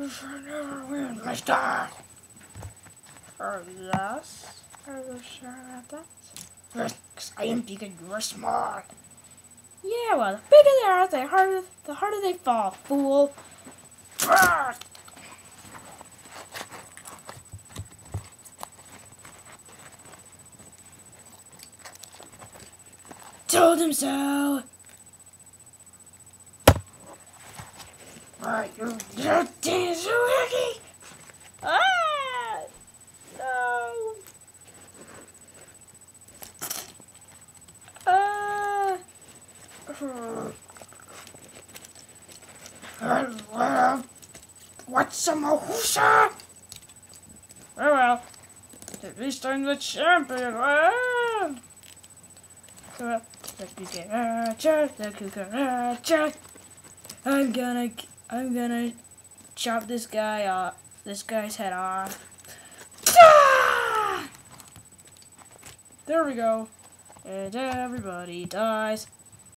You shall never win, mister. Or yes? Are you sure about that? Because I am big and you are small. Yeah, well, the bigger they are, the harder, the harder they fall, fool. Ah! Told him so. Ah, you dirty Zoogie. Ah! No. Ah! Well, well, what's a mahoosa? Oh well. At least I'm the champion. Ah! Uh, The cucaracha, the cucaracha. I'm gonna, I'm gonna chop this guy off, this guy's head off. Ah! There we go. And everybody dies.